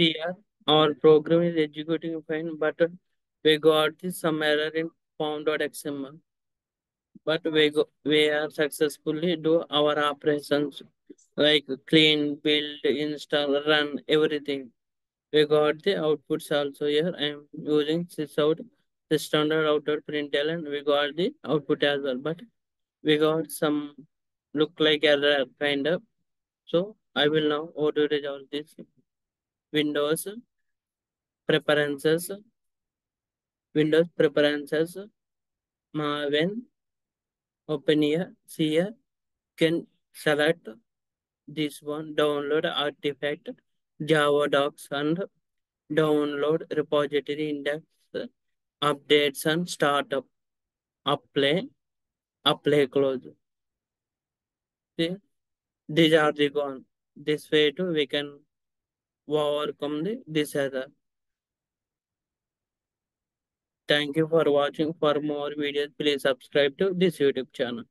here our program is executing fine, but we got this some error in pom.xml. But we go, we are successfully do our operations like clean, build, install, run, everything. We got the outputs also here. I am using sysout, the standard output println, and we got the output as well. But we got some look like error kind of. So I will now auto resolve this. Windows preferences, Windows preferences. When open here, see here, can select this one, download artifact, Java docs and download repository index, updates and startup, apply, apply close. See, these are the gone. This way too, we can overcome the this error. Thank you for watching. For more videos, please subscribe to this YouTube channel.